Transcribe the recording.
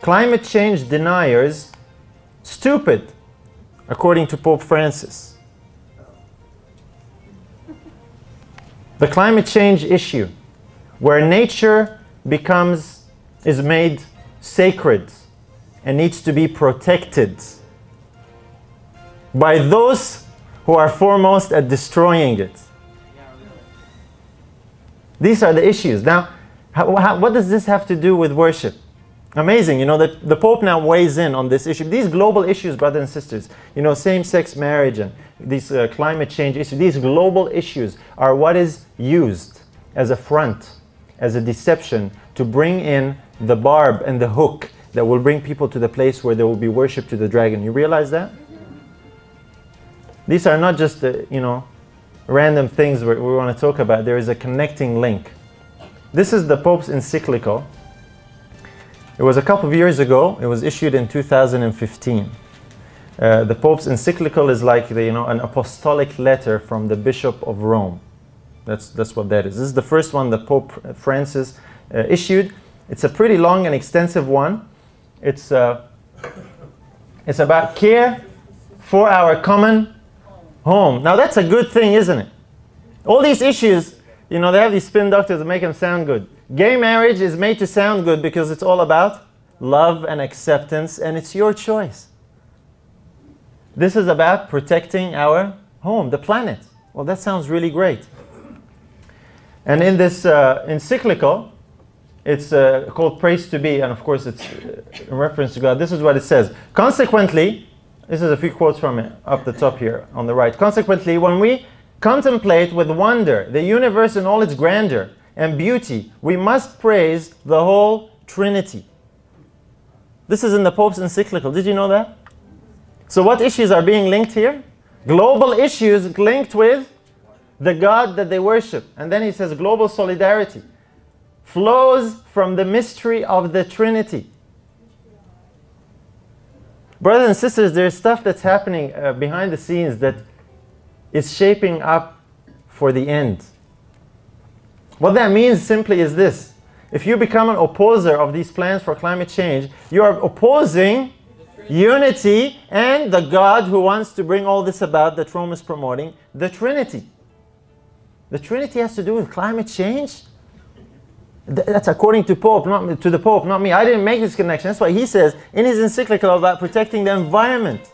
climate change deniers stupid, according to Pope Francis. The climate change issue, where nature becomes, is made sacred and needs to be protected by those who are foremost at destroying it. These are the issues. Now, how, how, what does this have to do with worship? Amazing, you know, that the Pope now weighs in on this issue. These global issues, brothers and sisters, you know, same sex marriage and these uh, climate change issues, these global issues are what is used as a front, as a deception to bring in the barb and the hook that will bring people to the place where there will be worship to the dragon. You realize that? These are not just, uh, you know, random things we, we want to talk about. There is a connecting link. This is the Pope's encyclical. It was a couple of years ago. It was issued in 2015. Uh, the Pope's encyclical is like the, you know, an apostolic letter from the Bishop of Rome. That's, that's what that is. This is the first one that Pope Francis uh, issued. It's a pretty long and extensive one. It's, uh, it's about care for our common home. Now that's a good thing, isn't it? All these issues, you know, they have these spin doctors that make them sound good. Gay marriage is made to sound good because it's all about love and acceptance, and it's your choice. This is about protecting our home, the planet. Well, that sounds really great. And in this uh, encyclical, it's uh, called Praise to Be, and of course, it's uh, in reference to God. This is what it says. Consequently, this is a few quotes from it up the top here on the right. Consequently, when we contemplate with wonder the universe in all its grandeur and beauty, we must praise the whole Trinity. This is in the Pope's encyclical. Did you know that? So, what issues are being linked here? Global issues linked with the God that they worship. And then he says global solidarity flows from the mystery of the Trinity. Brothers and sisters, there's stuff that's happening uh, behind the scenes that is shaping up for the end. What that means simply is this if you become an opposer of these plans for climate change, you are opposing unity and the God who wants to bring all this about that Rome is promoting, the Trinity. The Trinity has to do with climate change. That's according to Pope, not to the Pope, not me. I didn't make this connection. That's why he says in his encyclical about protecting the environment.